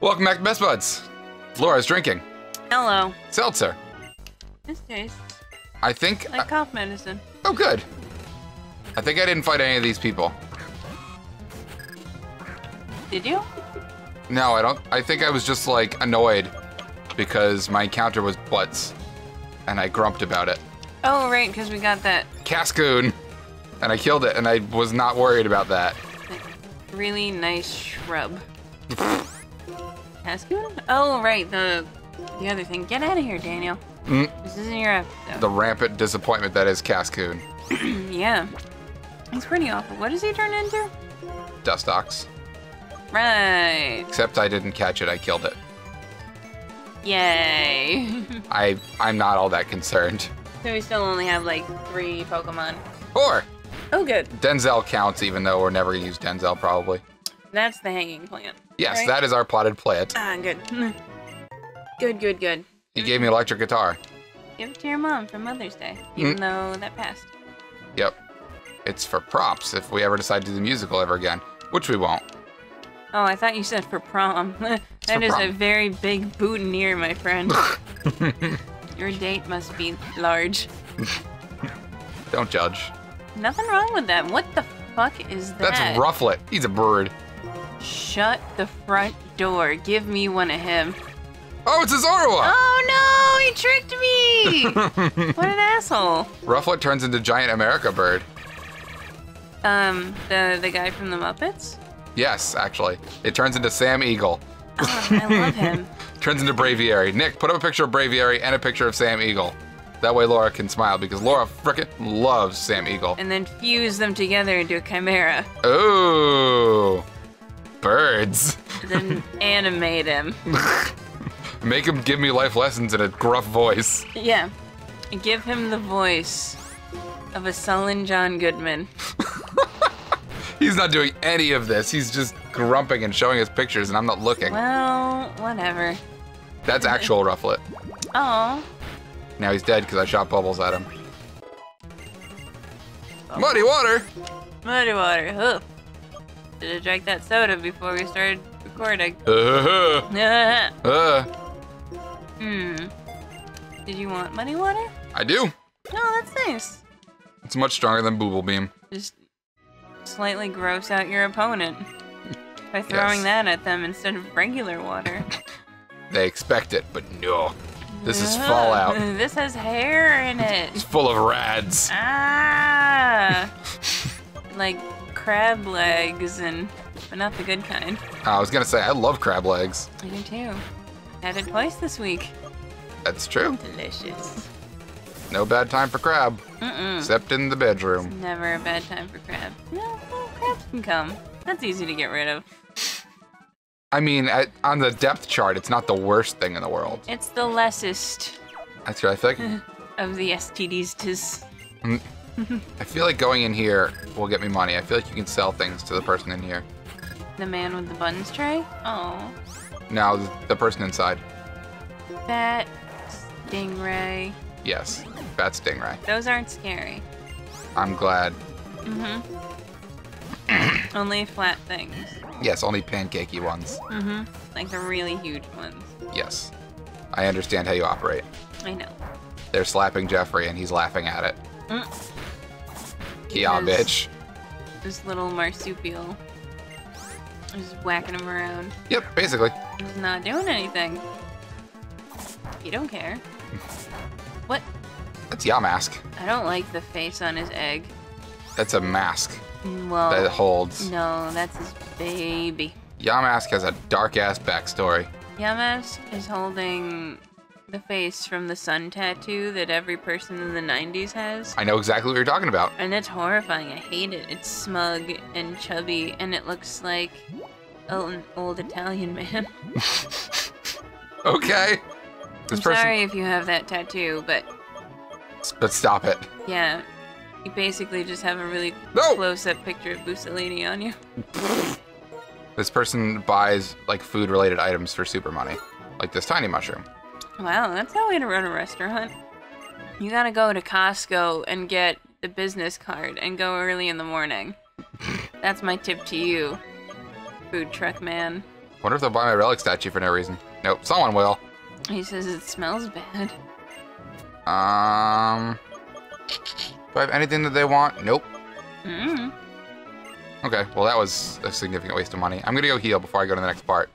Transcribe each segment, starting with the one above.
Welcome back to Best Spuds. Laura's drinking. Hello. Seltzer. This tastes I think. like cough medicine. oh, good. I think I didn't fight any of these people. Did you? No, I don't. I think I was just like annoyed because my encounter was butts, and I grumped about it. Oh, right, because we got that Cascoon, and I killed it, and I was not worried about that. really nice shrub. Cascoon? Oh, right, the the other thing. Get out of here, Daniel. Mm. This isn't your episode. The rampant disappointment that is Cascoon. yeah. He's pretty awful. What does he turn into? Dustox. Right. Except I didn't catch it. I killed it. Yay. I I'm not all that concerned. so we still only have like three Pokemon. Or Oh, good. Denzel counts, even though we're never gonna use Denzel probably. That's the hanging plant. Yes, Right. that is our plotted plant. Ah, good. Good, good, good. He gave me electric guitar. Give it to your mom for Mother's Day, even Mm. though that passed. Yep. It's for props if we ever decide to do the musical ever again, which we won't. Oh, I thought you said for prom. that for is a very big boutonniere, my friend. Your date must be large. Don't judge. Nothing wrong with that. What the fuck is that? That's Rufflet. He's a bird. Shut the front door. Give me one of him. Oh, it's a Zorua! Oh no, he tricked me! what an asshole. Rufflet turns into giant America bird. Um, the the guy from the Muppets? Yes, actually. It turns into Sam Eagle. Oh, I love him. Turns into Braviary. Nick, put up a picture of Braviary and a picture of Sam Eagle. That way Laura can smile because Laura frickin' loves Sam Eagle. And then fuse them together into a chimera. Ooh. Birds. Then animate him. Make him give me life lessons in a gruff voice. Yeah. Give him the voice of a sullen John Goodman. He's not doing any of this. He's just grumping and showing us pictures, and I'm not looking. Well, whatever. That's actual Rufflet. Oh, Now he's dead because I shot bubbles at him. Oh. Muddy water! muddy water. Huh. Should have drank that soda before we started recording. Uh, hmm. uh, Hmm. Did you want muddy water? I do. No, that's nice. It's much stronger than Bubble Beam. Just slightly gross out your opponent by throwing Yes. that at them instead of regular water. They expect it, but no. This is. Fallout. This has hair in it. It's full of rads. Ah! like crab legs and but not the good kind. I was gonna say, I love crab legs. I do too. Had it twice this week. That's true. Delicious. No bad time for crab, Mm-mm. except in the bedroom. Never a bad time for crab. No, well, crabs can come. That's easy to get rid of. I mean, on the depth chart, it's not the worst thing in the world. It's the lessest That's what I think. of the STDs. Tis. Mm. I feel like going in here will get me money. I feel like you can sell things to the person in here. The man with the buns tray? Oh. Now, the, person inside. Fat stingray. Yes, fat stingray. Those aren't scary. I'm glad. Mm-hmm. Only flat things. Yes, only pancakey ones. Mm-hmm. Like the really huge ones. Yes. I understand how you operate. I know. They're slapping Jeffrey and he's laughing at it. Mm. Yeah, bitch. This little marsupial. Just whacking him around. Yep, basically. He's not doing anything. You don't care. What? That's Yamask. I don't like the face on his egg. That's a mask Well, that holds. no, that's his baby. Yamask has a dark ass backstory. Yamask is holding the face from the sun tattoo that every person in the 90s has. I know exactly what you're talking about. And it's horrifying. I hate it. It's smug and chubby, and it looks like an old Italian man. Okay. This I'm person. sorry if you have that tattoo, but But stop it. yeah, you basically just have a really No! close-up picture of Mussolini on you. This person buys like food related items for super money. Like this tiny mushroom. Wow, that's no way to run a restaurant. You gotta go to Costco and get the business card and go early in the morning. That's my tip to you, food truck man. Wonder if they'll buy my relic statue for no reason. Nope, someone will. He says it smells bad. Um, do I have anything that they want? Nope. Mm. Okay, well that was a significant waste of money. I'm gonna go heal before I go to the next part.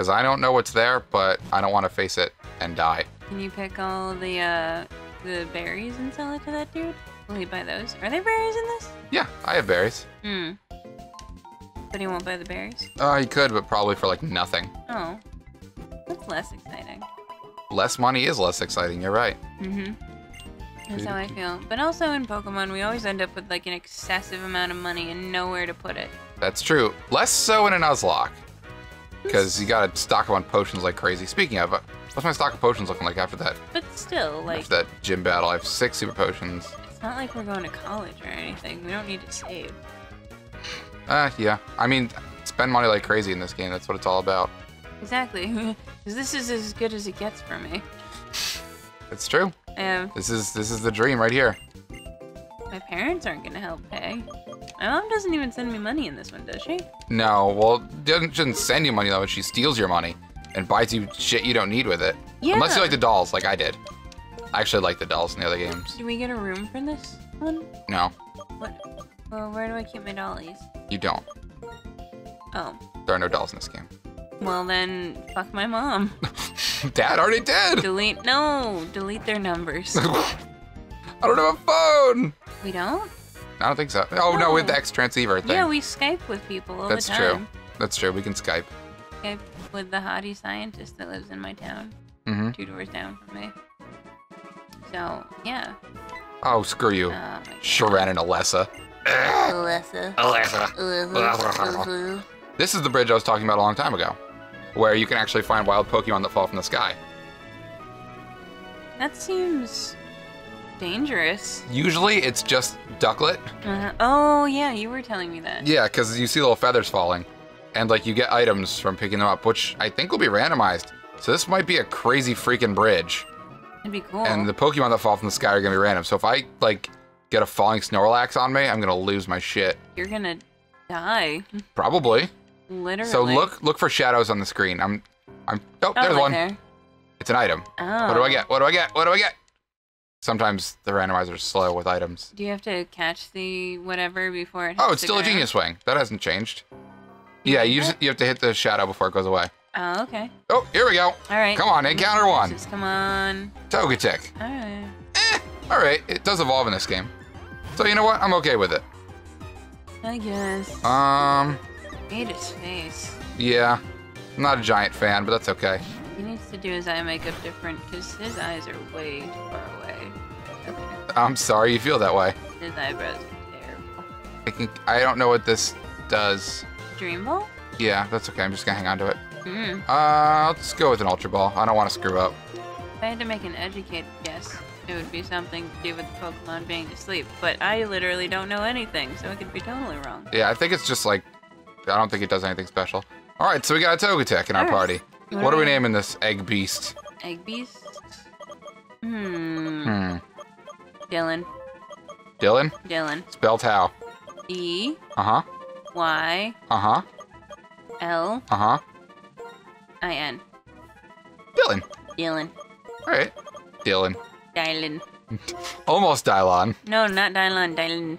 Because I don't know what's there, but I don't want to face it and die. Can you pick all the uh, the berries and sell it to that dude? Will he buy those? Are there berries in this? Yeah, I have berries. Hmm. But he won't buy the berries? Uh, he could, but probably for like nothing. Oh. That's less exciting. Less money is less exciting, you're right. Mm-hmm. That's how I feel. But also in Pokemon, we always end up with like an excessive amount of money and nowhere to put it. That's true. Less so in a Nuzlocke. Because you gotta stock up on potions like crazy. Speaking of, uh, what's my stock of potions looking like after that But still, like, after that gym battle? I have six super potions. it's not like we're going to college or anything. We don't need to save. Uh, yeah. I mean, spend money like crazy in this game. That's what it's all about. Exactly. this is as good as it gets for me. It's true. Um, This is this is the dream right here. my parents aren't gonna help pay. My mom doesn't even send me money in this one, does she? No, well, doesn't shouldn't send you money though. When she steals your money and buys you shit you don't need with it. Yeah. Unless you like the dolls, like I did. I actually like the dolls in the other games. Do we get a room for this one? No, What? Well, where do I keep my dollies? you don't. Oh. There are no dolls in this game. Well then, fuck my mom. Dad already did. delete. No, delete their numbers. I don't have a phone. we don't. I don't think so. Oh no, with No. the Xtransceiver thing. Yeah, we Skype with people all That's the true. time. That's true. That's true. We can Skype. Skype with the hottie scientist that lives in my town, Mm-hmm. two doors down from me. So yeah. Oh, screw you, Oh my Sharon and Alessa. Ugh. Alyssa. Alessa. This is the bridge I was talking about a long time ago, where you can actually find wild Pokemon that fall from the sky. That seems dangerous. Usually, it's just Ducklett. Uh, oh yeah, you were telling me that. Yeah, because you see little feathers falling, and like you get items from picking them up, which I think will be randomized. So this might be a crazy freaking bridge, It'd be cool. and the Pokemon that fall from the sky are gonna be random. So if I like get a falling Snorlax on me, I'm gonna lose my shit. You're gonna die, Probably. literally. So look, look for shadows on the screen. I'm, I'm. Oh, Oh, there's right one. There. It's an item. Oh. What do I get? What do I get? What do I get? Sometimes the randomizer's slow with items. Do you have to catch the whatever before it? Oh, it's still a genius wing. That hasn't changed. Yeah, you just, you have to hit the shadow before it goes away. Oh, okay. Oh, here we go. All right. Come on, encounter one. Just come on. Togetic. All right. Eh, all right. It does evolve in this game. So you know what? I'm okay with it. I guess. Um, Made his face. yeah. I'm not a giant fan, but that's okay. He needs to do his eye makeup different because his eyes are way too far away. I'm sorry you feel that way. His eyebrows are terrible. I can. I don't know what this does. Dream Ball? Yeah, that's okay. I'm just gonna hang on to it. Hmm. Uh, let's go with an Ultra Ball. I don't want to screw up. If I had to make an educated guess, it would be something to do with the Pokemon being asleep. But I literally don't know anything, so it could be totally wrong. Yeah, I think it's just like. I don't think it does anything special. All right, so we got a Togetic in our party. What What are we are we- naming this egg beast? Egg Beast? Hmm. Hmm. Dylan. Dylan? Dylan. Spelled how? E Uh huh. Y Uh huh. L Uh huh. I N. Dylan. Dylan. All right. Dylan. Dylan. Almost Dylon. No, not Dylan. Dylan.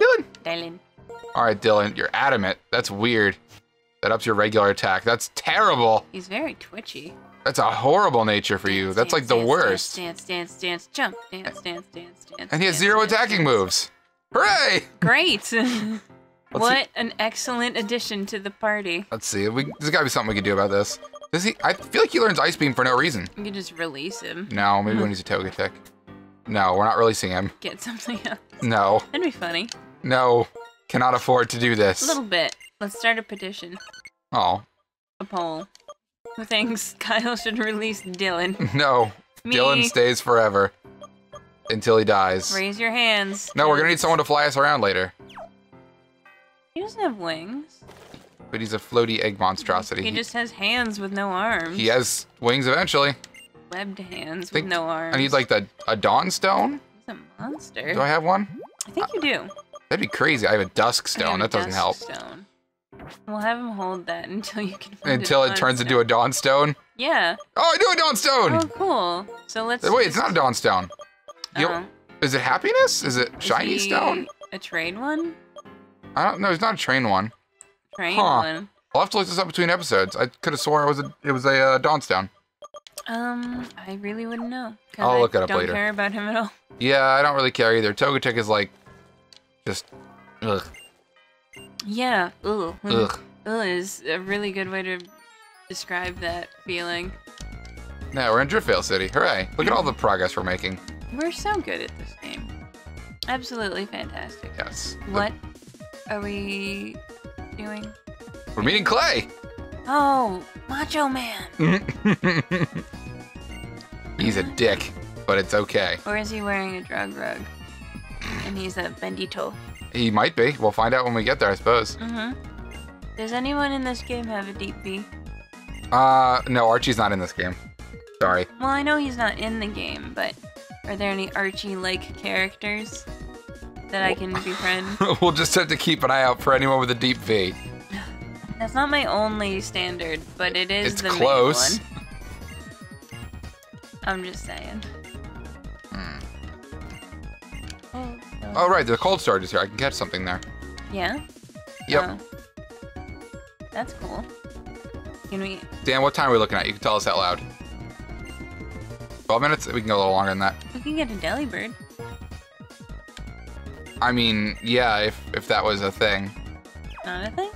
Dylan. Dylan. All right, Dylan. You're adamant. That's weird. That ups your regular attack. That's terrible. He's very twitchy. That's a horrible nature for you. Dance, That's like dance, the worst. Dance, dance, dance, jump. Dance, dance, dance, dance. And he has zero attacking moves. Hooray! Great. see. what an excellent addition to the party. Let's see. We, there's got to be something we can do about this. Does he? I feel like he learns Ice Beam for no reason. You can just release him. No, maybe when he's a Togetic. No, we're not releasing him. Get something else. No, That'd be funny. no, cannot afford to do this. A little bit. Let's start a petition. Oh, A poll. Who thinks Kyle should release Dylan? no. Me. Dylan stays forever until he dies. Raise your hands. No, we're gonna need someone to fly us around later. He doesn't have wings. But he's a floaty egg monstrosity. He just has hands with no arms. he has wings eventually. webbed hands with no arms. I need like the a dawn stone. He's a monster. Do I have one? I think you do. That'd be crazy. I have a dusk stone. That doesn't help. Stone. We'll have him hold that until you can. Find Until it turns into a Dawnstone. Yeah. Oh, I do a Dawnstone! Oh, cool. So let's. Wait, it's not a Dawnstone. You- Oh. Is it happiness? Is it shiny stone? A train one? I don't know. It's not a train one. Train Huh. one. I'll have to look this up between episodes. I could have swore it was a it was a uh, Dawnstone. Um, I really wouldn't know. I'll I look it up don't later. care about him at all. Yeah, I don't really care either. Togetic is like just ugh Yeah. Ugh. ugh. Ugh is a really good way to describe that feeling. Now we're in Driftveil City. Hooray! Look at all the progress we're making. We're so good at this game. Absolutely fantastic. Yes. What are we doing? We're meeting Clay. Oh, Macho Man. He's a dick, but it's okay. Or is he wearing a drug rug? And he's a bendito. He might be. We'll find out when we get there, I suppose. Mm-hmm. Does anyone in this game have a deep V? Uh, no, Archie's not in this game. Sorry. Well, I know he's not in the game, but are there any Archie-like characters that I can befriend? we'll just have to keep an eye out for anyone with a deep V. That's not my only standard, but it is It's the close. main one. I'm just saying. Oh, right, the cold storage is here. I can catch something there. Yeah? Yep. Oh. That's cool. Can we... Dan, what time are we looking at? You can tell us out loud. 12 minutes? We can go a little longer than that. We can get a Delibird. I mean, yeah, if, if that was a thing. Not a thing?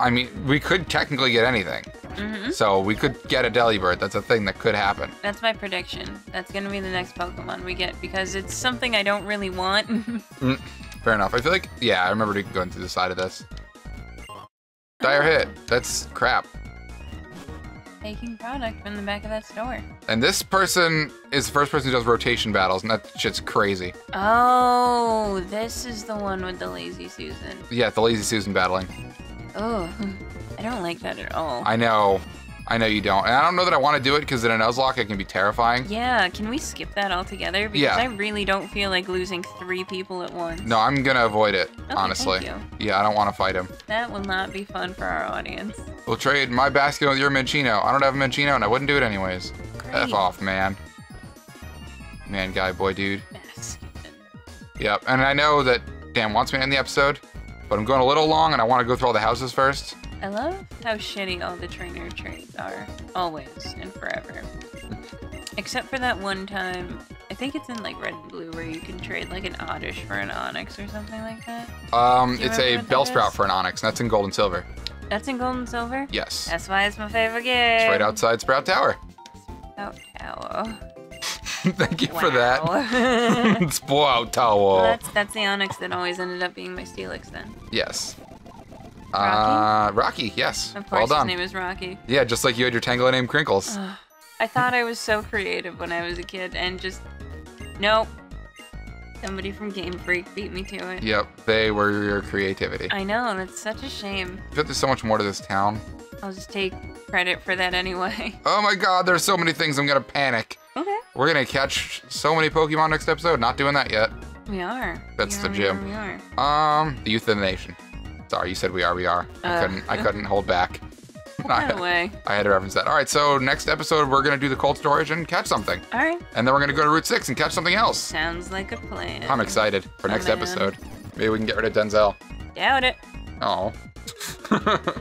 I mean, we could technically get anything. Mm-hmm. So we could get a Delibird. That's a thing that could happen. That's my prediction. That's gonna be the next Pokemon we get because it's something I don't really want. Fair enough. I feel like, yeah, I remember going through the side of this. Dire hit. That's crap. Taking product from the back of that store. And this person is the first person who does rotation battles, and that shit's crazy. Oh, this is the one with the lazy Susan. Yeah, the Lazy Susan battling. Oh, I don't like that at all. I know. I know you don't. And I don't know that I want to do it because in a Nuzlocke it can be terrifying. yeah, can we skip that altogether? Because Yeah. I really don't feel like losing three people at once. No, I'm gonna avoid it, Okay, honestly. thank Yeah, I don't want to fight him. That will not be fun for our audience. We'll trade my basket with your Minccino. I don't have a Minccino, and I wouldn't do it anyways. Great. F off, man. Man, guy, boy, dude. Yep, and I know that Dan wants me to end the episode, but I'm going a little long, and I want to go through all the houses first. I love how shitty all the trainer trades are. Always and forever. Except for that one time, I think it's in like red and blue where you can trade like an Oddish for an Onix or something like that. Um, it's a remember what that Bellsprout for an Onix, and that's in gold and silver. That's in gold and silver? Yes. That's why it's my favorite game. It's right outside Sprout Tower. Out tower. Thank you for that. Sprout Tower. well, that's that's the Onix that always ended up being my Steelix then. Yes. Uh, Rocky, yes. Of course, well done. his name is Rocky. Yeah, just like you had your Tangela named Crinkles. I thought I was so creative when I was a kid, and just nope. Somebody from Game Freak beat me to it. Yep, they were your creativity. I know, that's such a shame. I feel there's so much more to this town. I'll just take credit for that anyway. Oh my god, there's so many things, I'm gonna panic. Okay. We're gonna catch so many Pokemon next episode. Not doing that yet. We are. That's we the gym. We are, we are. Um, the youth of the nation. Sorry, you said we are, we are. I Uh. couldn't, I couldn't hold back. By the I, way. I had to reference that. All right, so next episode we're gonna do the cold storage and catch something, Alright. and then we're gonna go to Route Six and catch something else. Sounds like a plan. I'm excited for Oh, next man. episode. Maybe we can get rid of Denzel. Doubt it. Oh.